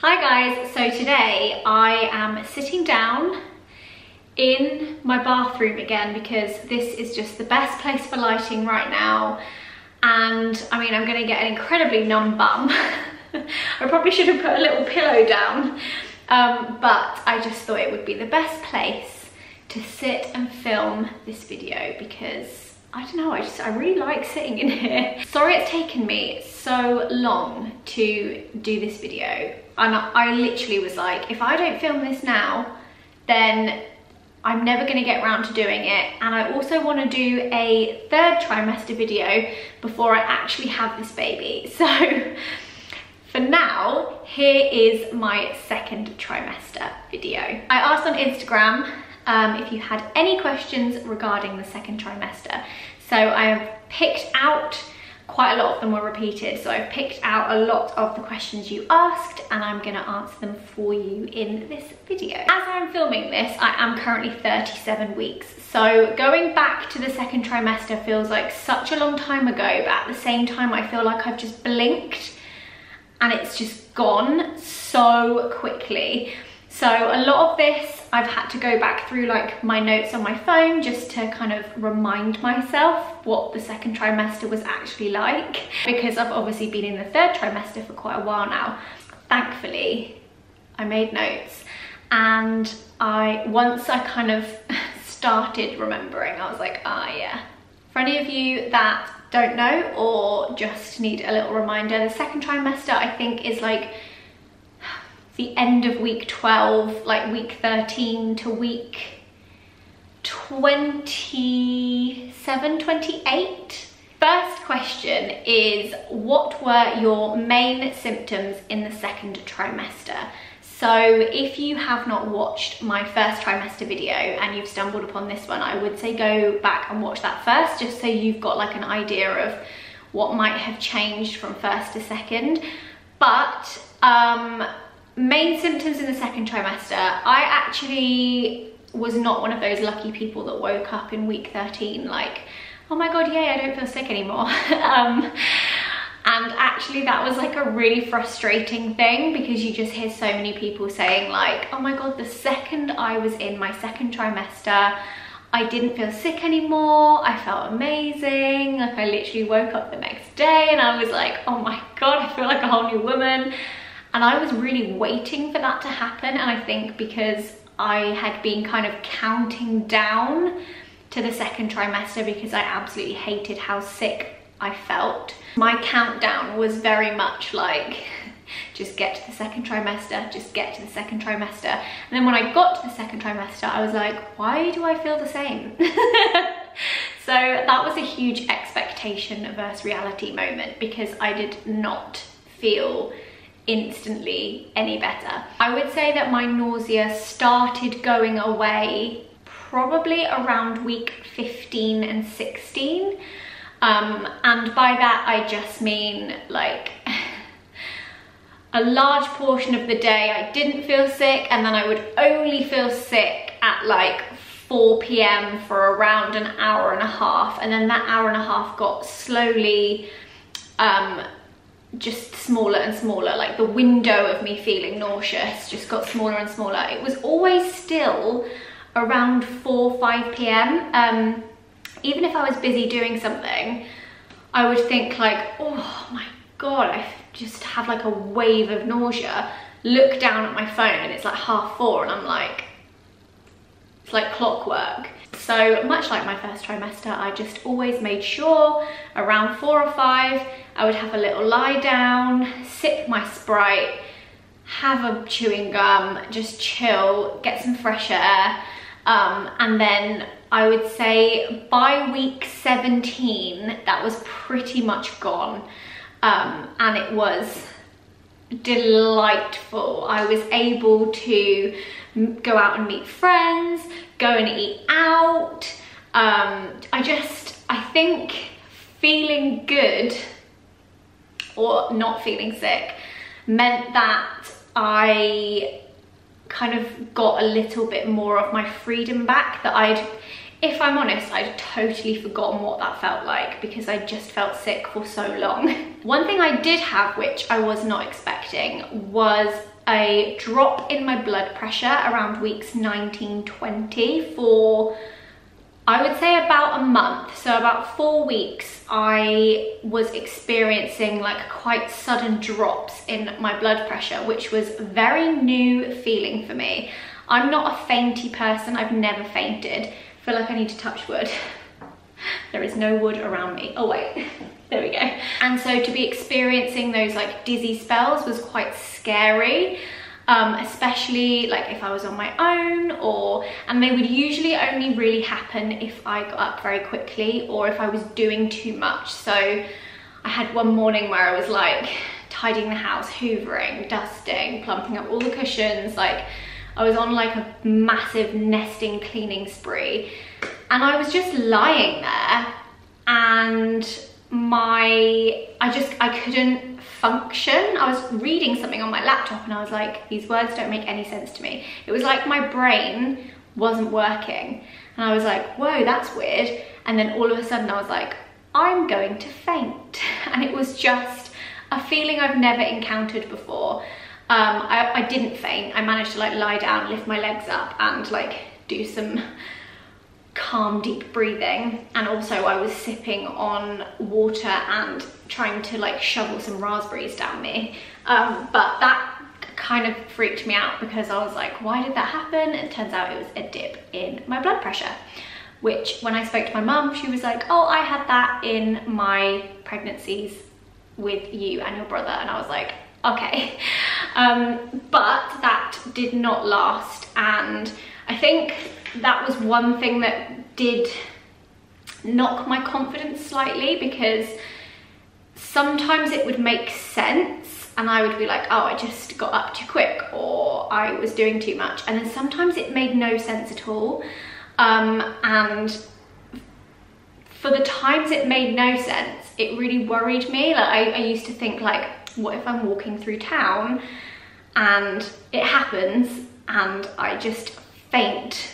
Hi guys, so today I am sitting down in my bathroom again because this is just the best place for lighting right now and I mean I'm gonna get an incredibly numb bum. I probably should have put a little pillow down um, but I just thought it would be the best place to sit and film this video because I don't know, I just, I really like sitting in here. Sorry it's taken me so long to do this video. And I, literally was like, if I don't film this now, then I'm never gonna get around to doing it. And I also wanna do a third trimester video before I actually have this baby. So for now, here is my second trimester video. I asked on Instagram um, if you had any questions regarding the second trimester. So I have picked out quite a lot of them were repeated so I've picked out a lot of the questions you asked and I'm going to answer them for you in this video. As I'm filming this I am currently 37 weeks so going back to the second trimester feels like such a long time ago but at the same time I feel like I've just blinked and it's just gone so quickly. So a lot of this I've had to go back through like my notes on my phone just to kind of remind myself what the second trimester was actually like because I've obviously been in the third trimester for quite a while now. Thankfully, I made notes and I once I kind of started remembering, I was like, ah yeah. For any of you that don't know or just need a little reminder, the second trimester I think is like the end of week 12, like week 13 to week 27, 28. First question is, what were your main symptoms in the second trimester? So if you have not watched my first trimester video and you've stumbled upon this one, I would say go back and watch that first, just so you've got like an idea of what might have changed from first to second. But um, main symptoms in the second trimester, I actually was not one of those lucky people that woke up in week 13 like, oh my god, yay, I don't feel sick anymore. um, and actually that was like a really frustrating thing because you just hear so many people saying like, oh my god, the second I was in my second trimester, I didn't feel sick anymore. I felt amazing. Like I literally woke up the next day and I was like, oh my God, I feel like a whole new woman. And I was really waiting for that to happen. And I think because I had been kind of counting down to the second trimester because I absolutely hated how sick I felt. My countdown was very much like, just get to the second trimester, just get to the second trimester. And then when I got to the second trimester, I was like, why do I feel the same? so that was a huge expectation versus reality moment because I did not feel instantly any better. I would say that my nausea started going away probably around week 15 and 16. Um, and by that I just mean like a large portion of the day I didn't feel sick and then I would only feel sick at like 4 p.m. for around an hour and a half and then that hour and a half got slowly um, just smaller and smaller like the window of me feeling nauseous just got smaller and smaller. It was always still around 4 5 p.m um, even if i was busy doing something i would think like oh my god i just have like a wave of nausea. Look down at my phone and it's like half four and i'm like it's like clockwork so much like my first trimester, I just always made sure around four or five, I would have a little lie down, sip my Sprite, have a chewing gum, just chill, get some fresh air. Um, and then I would say by week 17, that was pretty much gone. Um, and it was delightful. I was able to go out and meet friends, go and eat out. Um, I just, I think feeling good or not feeling sick meant that I kind of got a little bit more of my freedom back that I'd if I'm honest, I'd totally forgotten what that felt like because I just felt sick for so long. One thing I did have, which I was not expecting, was a drop in my blood pressure around weeks 19, 20 for I would say about a month, so about four weeks, I was experiencing like quite sudden drops in my blood pressure, which was very new feeling for me. I'm not a fainty person, I've never fainted. I feel like I need to touch wood. there is no wood around me. Oh wait, there we go. And so to be experiencing those like dizzy spells was quite scary um, especially like if I was on my own or, and they would usually only really happen if I got up very quickly or if I was doing too much. So I had one morning where I was like tidying the house, hoovering, dusting, plumping up all the cushions, like I was on like a massive nesting cleaning spree and I was just lying there and my, I just, I couldn't function. I was reading something on my laptop and I was like, these words don't make any sense to me. It was like my brain wasn't working. And I was like, whoa, that's weird. And then all of a sudden I was like, I'm going to faint. And it was just a feeling I've never encountered before. Um, I, I didn't faint. I managed to like lie down, lift my legs up and like do some calm deep breathing. And also I was sipping on water and trying to like shovel some raspberries down me. Um, but that kind of freaked me out because I was like why did that happen? It turns out it was a dip in my blood pressure which when I spoke to my mum she was like oh I had that in my pregnancies with you and your brother. And I was like okay um, but that did not last and I think that was one thing that did knock my confidence slightly because sometimes it would make sense and I would be like, oh, I just got up too quick or I was doing too much. And then sometimes it made no sense at all. Um, and for the times it made no sense, it really worried me. Like I, I used to think like, what if I'm walking through town and it happens and I just faint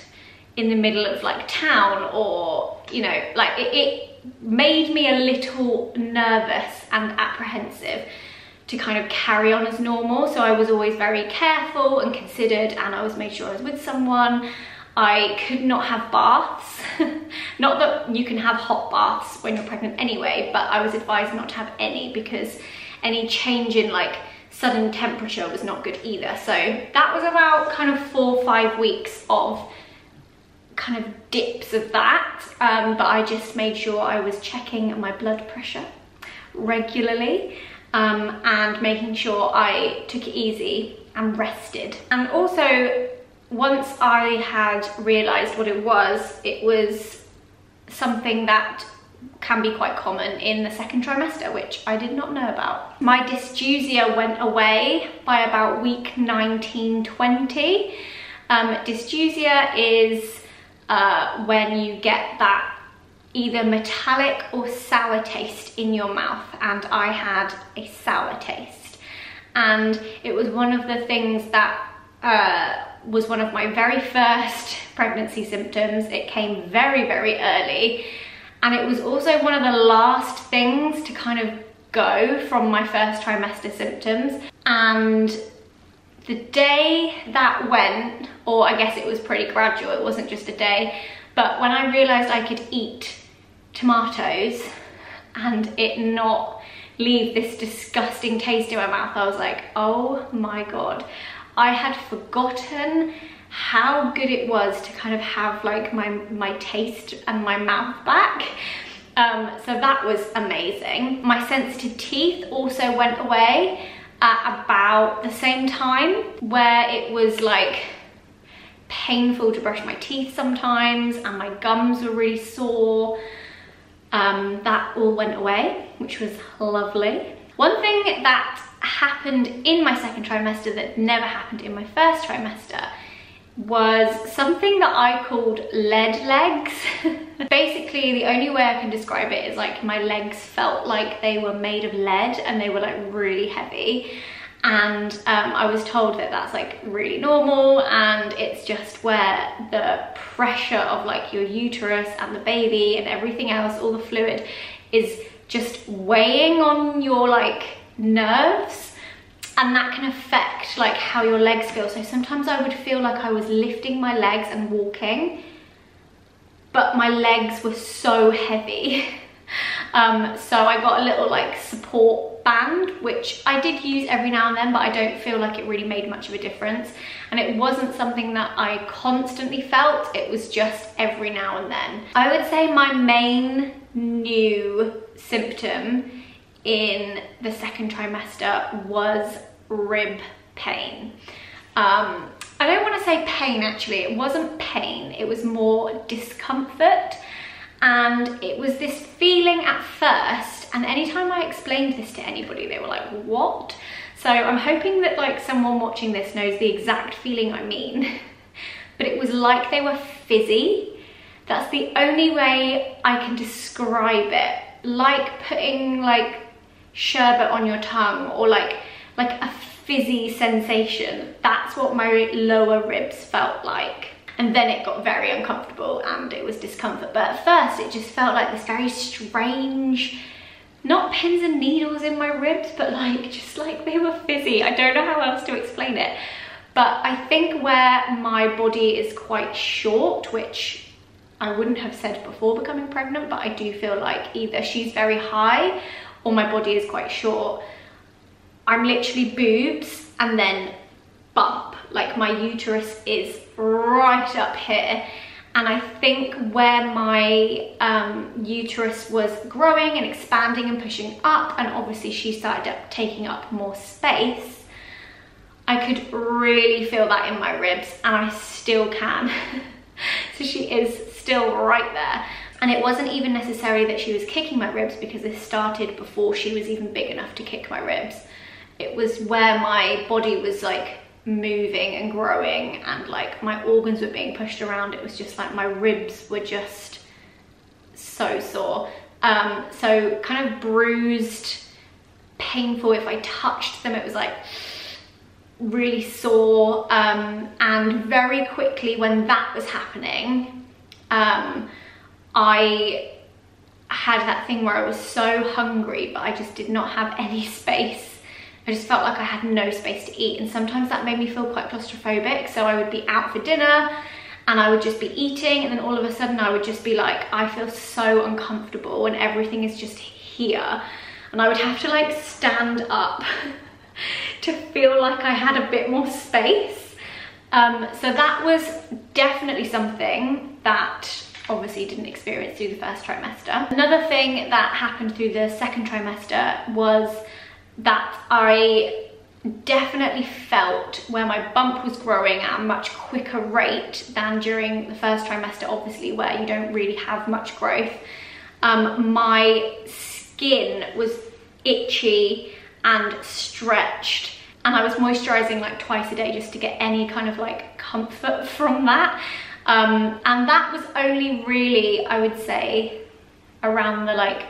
in the middle of like town or, you know, like it, it made me a little nervous and apprehensive to kind of carry on as normal. So I was always very careful and considered and I was made sure I was with someone. I could not have baths. not that you can have hot baths when you're pregnant anyway, but I was advised not to have any because any change in like sudden temperature was not good either. So that was about kind of four or five weeks of kind of dips of that. Um, but I just made sure I was checking my blood pressure regularly um, and making sure I took it easy and rested. And also, once I had realized what it was, it was something that can be quite common in the second trimester, which I did not know about. My dysgeusia went away by about week 19, 20. Um, dysgeusia is uh, when you get that either metallic or sour taste in your mouth and I had a sour taste and it was one of the things that uh, was one of my very first pregnancy symptoms. It came very, very early and it was also one of the last things to kind of go from my first trimester symptoms. And the day that went, or I guess it was pretty gradual, it wasn't just a day, but when I realized I could eat tomatoes and it not leave this disgusting taste in my mouth, I was like, oh my God. I had forgotten how good it was to kind of have like my, my taste and my mouth back. Um, so that was amazing. My sensitive teeth also went away at about the same time where it was like painful to brush my teeth sometimes and my gums were really sore. Um, that all went away, which was lovely. One thing that happened in my second trimester that never happened in my first trimester was something that I called lead legs. Basically, the only way I can describe it is like my legs felt like they were made of lead and they were like really heavy. And um, I was told that that's like really normal and it's just where the pressure of like your uterus and the baby and everything else, all the fluid is just weighing on your like nerves and that can affect like how your legs feel. So sometimes I would feel like I was lifting my legs and walking, but my legs were so heavy. Um, so I got a little like support band, which I did use every now and then, but I don't feel like it really made much of a difference. And it wasn't something that I constantly felt, it was just every now and then. I would say my main new symptom in the second trimester was rib pain. Um, I don't want to say pain actually, it wasn't pain, it was more discomfort. And it was this feeling at first and anytime I explained this to anybody they were like what? So I'm hoping that like someone watching this knows the exact feeling I mean. But it was like they were fizzy. That's the only way I can describe it. Like putting like sherbet on your tongue or like like a fizzy sensation that's what my lower ribs felt like and then it got very uncomfortable and it was discomfort. But at first it just felt like this very strange, not pins and needles in my ribs, but like just like they were fizzy. I don't know how else to explain it. But I think where my body is quite short, which I wouldn't have said before becoming pregnant, but I do feel like either she's very high or my body is quite short. I'm literally boobs and then bump. Like my uterus is right up here. And I think where my um, uterus was growing and expanding and pushing up, and obviously she started up taking up more space, I could really feel that in my ribs and I still can. so she is still right there. And it wasn't even necessary that she was kicking my ribs because this started before she was even big enough to kick my ribs. It was where my body was like moving and growing and like my organs were being pushed around. It was just like my ribs were just so sore. Um, so kind of bruised painful. If I touched them it was like really sore. Um, and very quickly when that was happening um, I had that thing where I was so hungry but I just did not have any space. I just felt like I had no space to eat and sometimes that made me feel quite claustrophobic. So I would be out for dinner and I would just be eating and then all of a sudden I would just be like I feel so uncomfortable and everything is just here. And I would have to like stand up to feel like I had a bit more space. Um, so that was definitely something that obviously didn't experience through the first trimester. Another thing that happened through the second trimester was that I definitely felt where my bump was growing at a much quicker rate than during the first trimester, obviously, where you don't really have much growth. Um, my skin was itchy and stretched and I was moisturizing like twice a day just to get any kind of like comfort from that. Um, and that was only really, I would say, around the like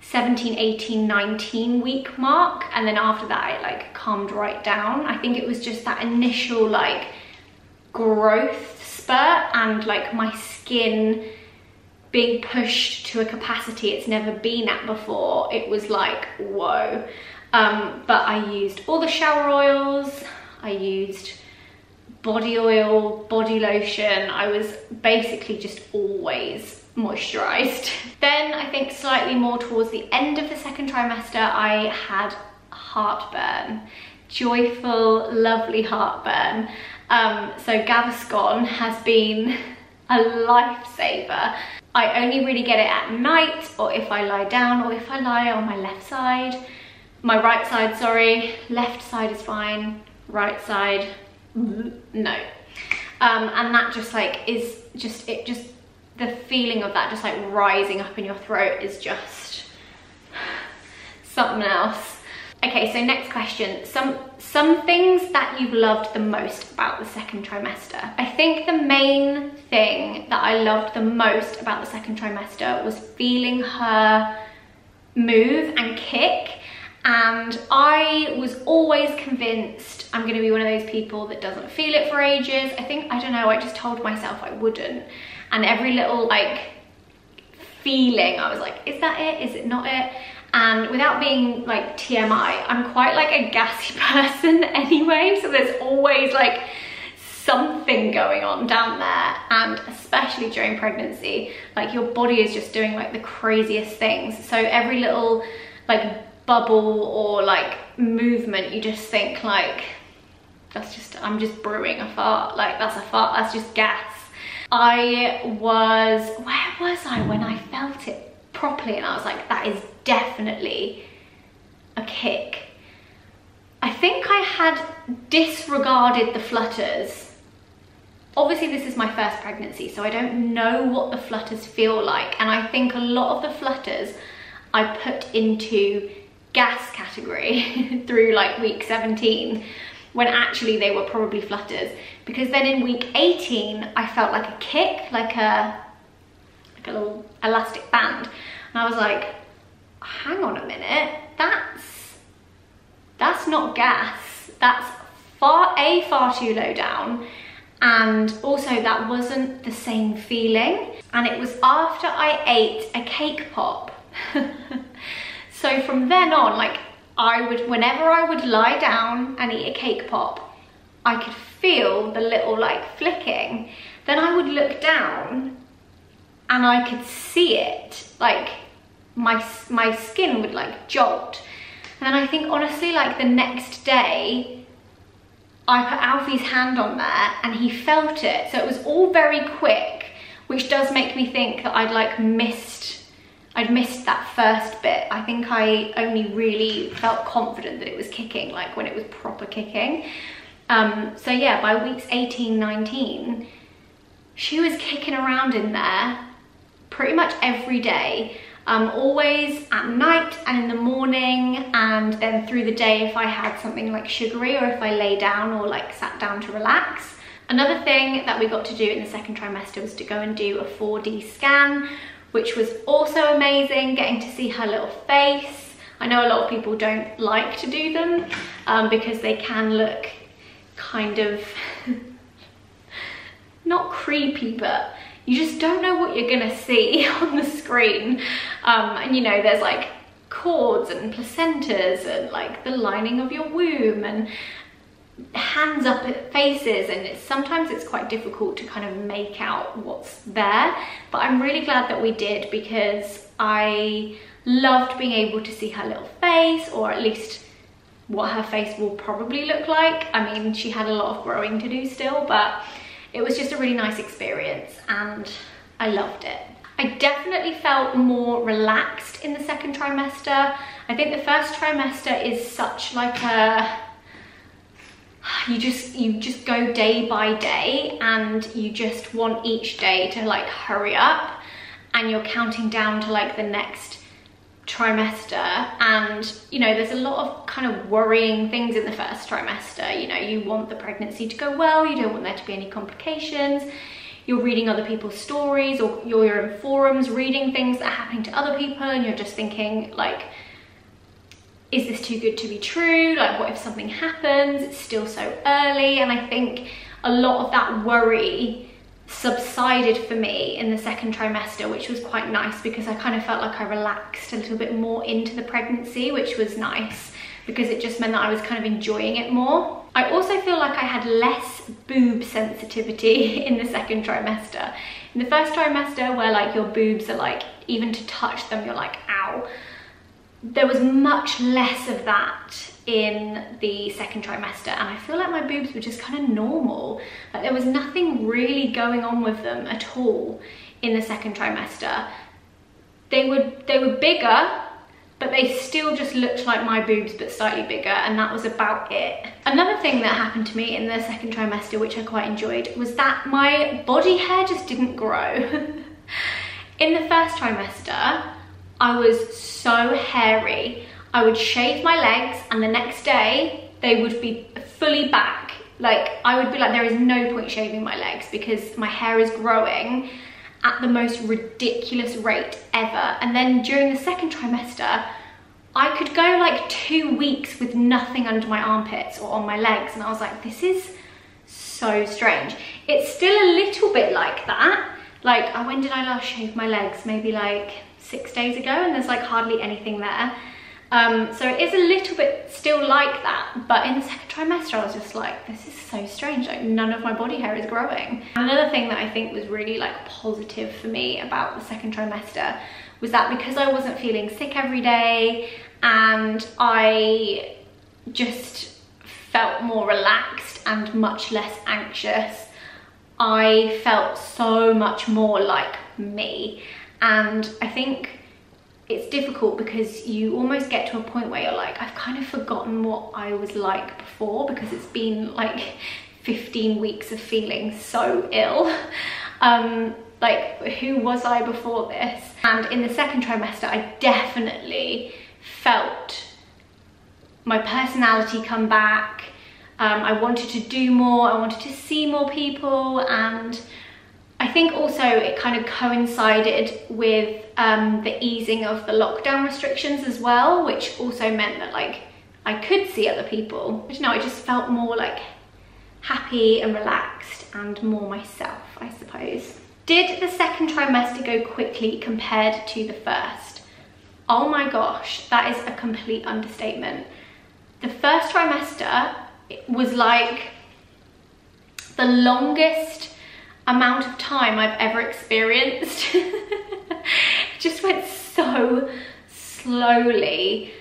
17, 18, 19 week mark. And then after that, it like calmed right down. I think it was just that initial like growth spurt and like my skin being pushed to a capacity it's never been at before. It was like, whoa. Um, but I used all the shower oils. I used body oil, body lotion. I was basically just always moisturized. then I think slightly more towards the end of the second trimester, I had heartburn, joyful, lovely heartburn. Um, so Gaviscon has been a lifesaver. I only really get it at night or if I lie down or if I lie on my left side. My right side, sorry, left side is fine, right side, no. Um, and that just like is just, it just the feeling of that just like rising up in your throat is just something else. Okay, so next question. Some, some things that you've loved the most about the second trimester. I think the main thing that I loved the most about the second trimester was feeling her move and kick and I was always convinced I'm gonna be one of those people that doesn't feel it for ages. I think, I don't know, I just told myself I wouldn't and every little like feeling I was like is that it is it not it And without being like TMI, I'm quite like a gassy person anyway. So there's always like something going on down there. And especially during pregnancy, like your body is just doing like the craziest things. So every little like bubble or like movement, you just think like, that's just, I'm just brewing a fart. Like that's a fart, that's just gas. I was, where was I when I felt it properly? And I was like, that is definitely a kick. I think I had disregarded the flutters. Obviously this is my first pregnancy, so I don't know what the flutters feel like. And I think a lot of the flutters I put into gas category through like week 17 when actually they were probably flutters. Because then in week 18 I felt like a kick like a like a little elastic band. And I was like hang on a minute that's that's not gas. That's far a far too low down. And also that wasn't the same feeling. And it was after I ate a cake pop so from then on like I would, whenever I would lie down and eat a cake pop, I could feel the little like flicking. Then I would look down and I could see it, like my, my skin would like jolt. And then I think honestly, like the next day, I put Alfie's hand on there and he felt it. So it was all very quick, which does make me think that I'd like missed I'd missed that first bit. I think I only really felt confident that it was kicking, like when it was proper kicking. Um, so yeah, by weeks 18, 19, she was kicking around in there pretty much every day. Um, always at night and in the morning and then through the day if I had something like sugary or if I lay down or like sat down to relax. Another thing that we got to do in the second trimester was to go and do a 4D scan, which was also amazing, getting to see her little face. I know a lot of people don't like to do them um, because they can look kind of, not creepy, but you just don't know what you're gonna see on the screen. Um, and you know, there's like cords and placentas and like the lining of your womb and hands up at faces and it's, sometimes it's quite difficult to kind of make out what's there but I'm really glad that we did because I loved being able to see her little face or at least what her face will probably look like. I mean she had a lot of growing to do still but it was just a really nice experience and I loved it. I definitely felt more relaxed in the second trimester. I think the first trimester is such like a you just you just go day by day and you just want each day to like hurry up and you're counting down to like the next trimester. And you know there's a lot of kind of worrying things in the first trimester. You know you want the pregnancy to go well. You don't want there to be any complications. You're reading other people's stories or you're in forums reading things that are happening to other people and you're just thinking like is this too good to be true? Like what if something happens? It's still so early. And I think a lot of that worry subsided for me in the second trimester, which was quite nice because I kind of felt like I relaxed a little bit more into the pregnancy, which was nice because it just meant that I was kind of enjoying it more. I also feel like I had less boob sensitivity in the second trimester. In the first trimester where like your boobs are like, even to touch them, you're like, ow there was much less of that in the second trimester and I feel like my boobs were just kind of normal. Like there was nothing really going on with them at all in the second trimester. They were, they were bigger, but they still just looked like my boobs but slightly bigger and that was about it. Another thing that happened to me in the second trimester which I quite enjoyed was that my body hair just didn't grow. in the first trimester, I was so hairy. I would shave my legs and the next day they would be fully back. Like I would be like, there is no point shaving my legs because my hair is growing at the most ridiculous rate ever. And then during the second trimester, I could go like two weeks with nothing under my armpits or on my legs. And I was like, this is so strange. It's still a little bit like that. Like, oh, when did I last shave my legs? Maybe like six days ago and there's like hardly anything there. Um, so it is a little bit still like that, but in the second trimester, I was just like, this is so strange. Like none of my body hair is growing. Another thing that I think was really like positive for me about the second trimester was that because I wasn't feeling sick every day and I just felt more relaxed and much less anxious, I felt so much more like me. And I think it's difficult because you almost get to a point where you're like, I've kind of forgotten what I was like before because it's been like 15 weeks of feeling so ill. Um, like, who was I before this? And in the second trimester, I definitely felt my personality come back. Um, I wanted to do more, I wanted to see more people and I think also it kind of coincided with um, the easing of the lockdown restrictions as well, which also meant that like I could see other people. But you know, I just felt more like happy and relaxed and more myself, I suppose. Did the second trimester go quickly compared to the first? Oh my gosh, that is a complete understatement. The first trimester was like the longest amount of time I've ever experienced. just went so slowly.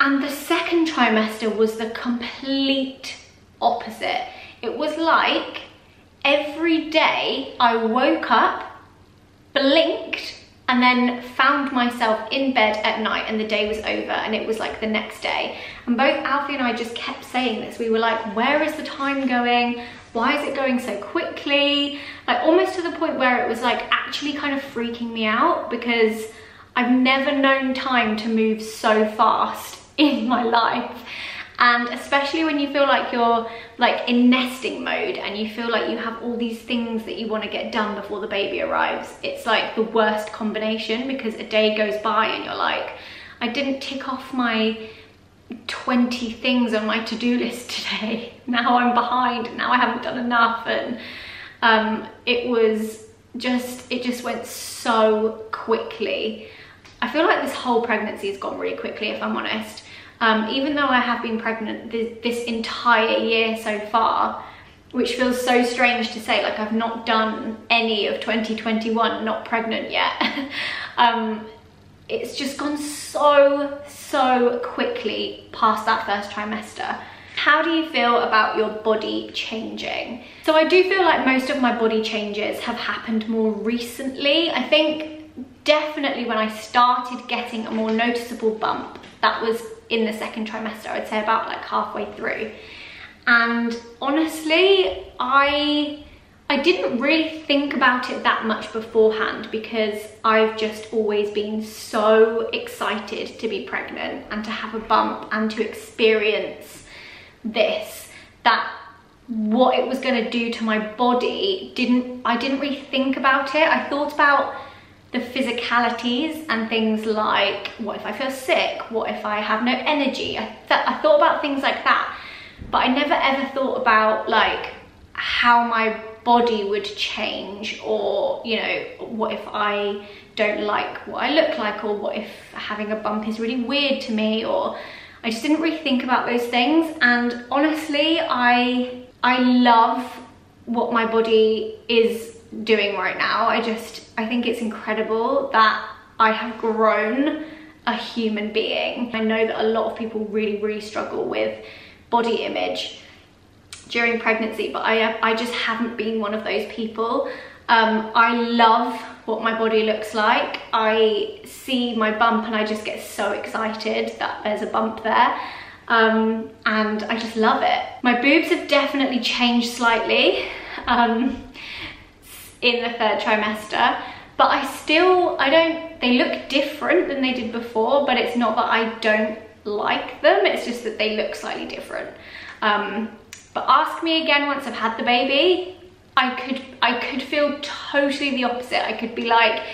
And the second trimester was the complete opposite. It was like every day I woke up, blinked, and then found myself in bed at night and the day was over and it was like the next day. And both Alfie and I just kept saying this. We were like, where is the time going? Why is it going so quickly? Like almost to the point where it was like actually kind of freaking me out because I've never known time to move so fast in my life and especially when you feel like you're like in nesting mode and you feel like you have all these things that you want to get done before the baby arrives it's like the worst combination because a day goes by and you're like I didn't tick off my 20 things on my to-do list today. Now I'm behind now I haven't done enough and um, it was just it just went so quickly. I feel like this whole pregnancy has gone really quickly if I'm honest. Um, even though I have been pregnant this, this entire year so far, which feels so strange to say, like I've not done any of 2021 not pregnant yet. um, it's just gone so, so quickly past that first trimester. How do you feel about your body changing? So I do feel like most of my body changes have happened more recently. I think definitely when I started getting a more noticeable bump, that was in the second trimester, I'd say about like halfway through. And honestly, I I didn't really think about it that much beforehand because I've just always been so excited to be pregnant and to have a bump and to experience this that what it was going to do to my body didn't I didn't really think about it. I thought about the physicalities and things like what if I feel sick what if I have no energy I, th I thought about things like that but I never ever thought about like how my body would change or you know what if I don't like what I look like or what if having a bump is really weird to me or I just didn't really think about those things and honestly I I love what my body is doing right now. I just, I think it's incredible that I have grown a human being. I know that a lot of people really, really struggle with body image during pregnancy, but I, I just haven't been one of those people. Um, I love what my body looks like. I see my bump and I just get so excited that there's a bump there. Um, and I just love it. My boobs have definitely changed slightly. Um, in the third trimester but I still, I don't, they look different than they did before, but it's not that I don't like them, it's just that they look slightly different. Um, but ask me again once I've had the baby, I could, I could feel totally the opposite. I could be like,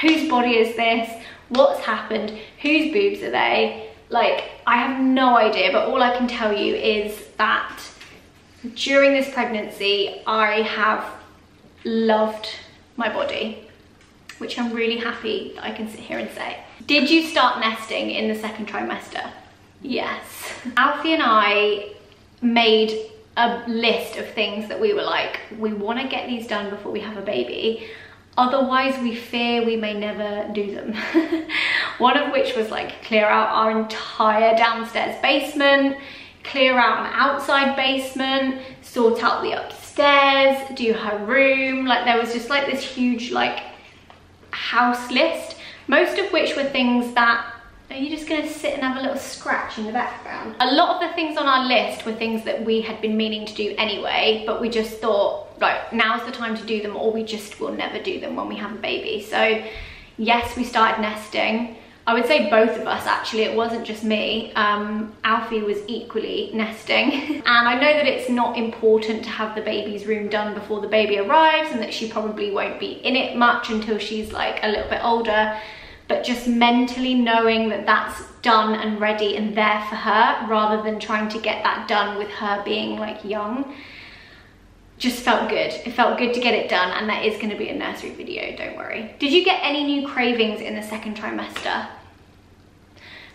whose body is this? What's happened? Whose boobs are they? Like, I have no idea, but all I can tell you is that during this pregnancy, I have loved my body. which I'm really happy that I can sit here and say. Did you start nesting in the second trimester? Yes. Alfie and I made a list of things that we were like, we want to get these done before we have a baby. Otherwise, we fear we may never do them. One of which was like clear out our entire downstairs basement, clear out an outside basement, sort out the upstairs, do her room. Like there was just like this huge like house list, most of which were things that are you just gonna sit and have a little scratch in the background? A lot of the things on our list were things that we had been meaning to do anyway, but we just thought, right, now's the time to do them or we just will never do them when we have a baby. So yes, we started nesting. I would say both of us actually, it wasn't just me. Um, Alfie was equally nesting. and I know that it's not important to have the baby's room done before the baby arrives and that she probably won't be in it much until she's like a little bit older. But just mentally knowing that that's done and ready and there for her rather than trying to get that done with her being like young just felt good. It felt good to get it done and that is going to be a nursery video, don't worry. Did you get any new cravings in the second trimester?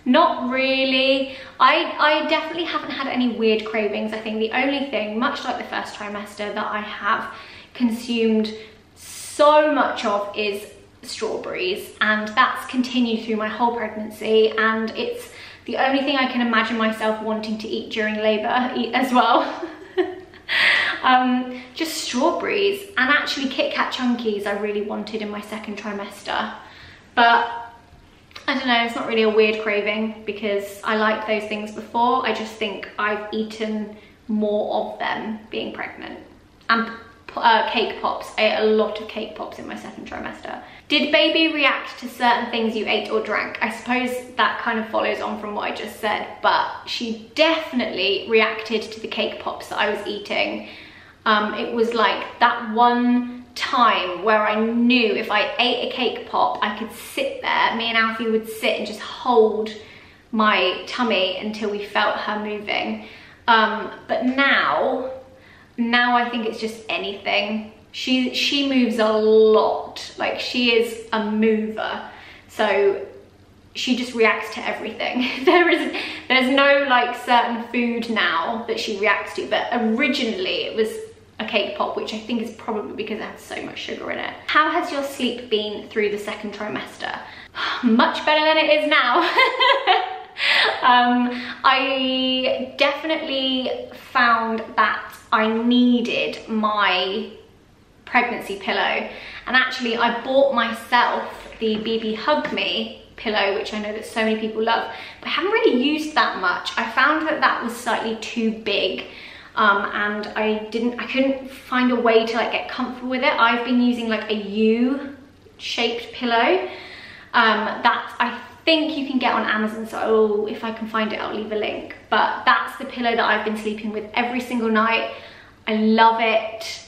Not really. I, I definitely haven't had any weird cravings. I think the only thing, much like the first trimester, that I have consumed so much of is strawberries and that's continued through my whole pregnancy and it's the only thing I can imagine myself wanting to eat during labour as well. um, just strawberries and actually Kit Kat Chunkies I really wanted in my second trimester. But I don't know, it's not really a weird craving because I liked those things before. I just think I've eaten more of them being pregnant. And uh, cake pops. I ate a lot of cake pops in my second trimester. Did baby react to certain things you ate or drank? I suppose that kind of follows on from what I just said, but she definitely reacted to the cake pops that I was eating. Um, it was like that one time where I knew if I ate a cake pop, I could sit there, me and Alfie would sit and just hold my tummy until we felt her moving. Um, but now, now I think it's just anything. She, she moves a lot, like she is a mover. So she just reacts to everything. there is, there's no like certain food now that she reacts to, but originally it was a cake pop, which I think is probably because it has so much sugar in it. How has your sleep been through the second trimester? Much better than it is now. um, I definitely found that I needed my pregnancy pillow. And actually I bought myself the BB Hug Me pillow, which I know that so many people love, but I haven't really used that much. I found that that was slightly too big um, and I didn't, I couldn't find a way to like get comfortable with it. I've been using like a U shaped pillow um, that I think you can get on Amazon. So oh, if I can find it, I'll leave a link. But that's the pillow that I've been sleeping with every single night. I love it.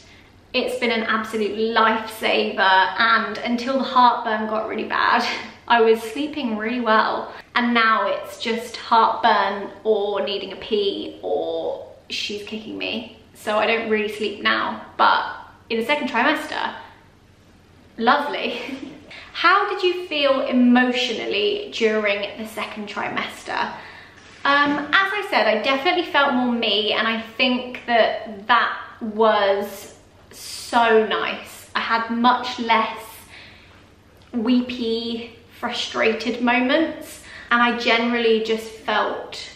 It's been an absolute lifesaver. And until the heartburn got really bad, I was sleeping really well. And now it's just heartburn or needing a pee or she's kicking me. So I don't really sleep now, but in the second trimester, lovely. How did you feel emotionally during the second trimester? Um, as I said, I definitely felt more me and I think that that was so nice. I had much less weepy, frustrated moments and I generally just felt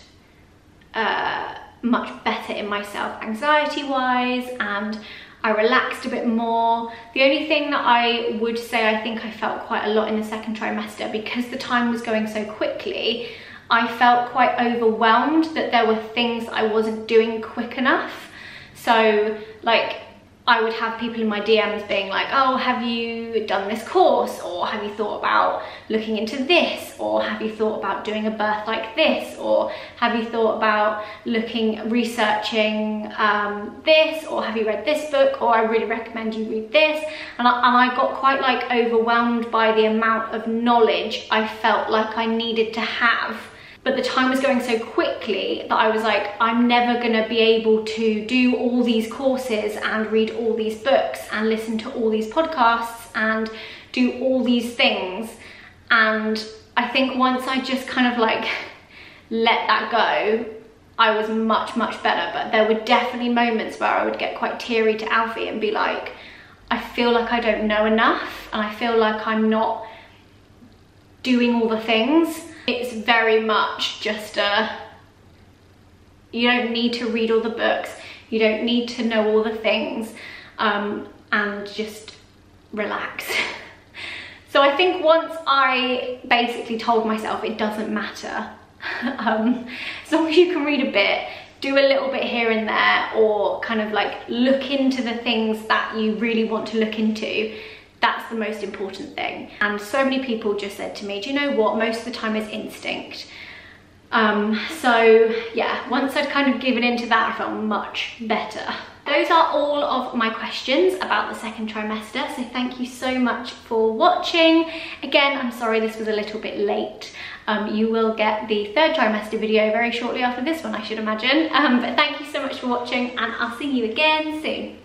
uh, much better in myself anxiety wise and I relaxed a bit more. The only thing that I would say I think I felt quite a lot in the second trimester because the time was going so quickly, I felt quite overwhelmed that there were things I wasn't doing quick enough. So like I would have people in my DMs being like, oh, have you done this course? Or have you thought about looking into this? Or have you thought about doing a birth like this? Or have you thought about looking, researching um, this? Or have you read this book? Or I really recommend you read this. And I, and I got quite like overwhelmed by the amount of knowledge I felt like I needed to have but the time was going so quickly that I was like, I'm never gonna be able to do all these courses and read all these books and listen to all these podcasts and do all these things. And I think once I just kind of like let that go, I was much, much better. But there were definitely moments where I would get quite teary to Alfie and be like, I feel like I don't know enough and I feel like I'm not doing all the things. It's very much just a, you don't need to read all the books, you don't need to know all the things um, and just relax. so I think once I basically told myself it doesn't matter, um, as long as you can read a bit, do a little bit here and there or kind of like look into the things that you really want to look into that's the most important thing. And so many people just said to me do you know what? Most of the time is instinct. Um, so yeah once I'd kind of given into that I felt much better. Those are all of my questions about the second trimester so thank you so much for watching. Again I'm sorry this was a little bit late. Um, you will get the third trimester video very shortly after this one, I should imagine. Um, but thank you so much for watching and I'll see you again soon.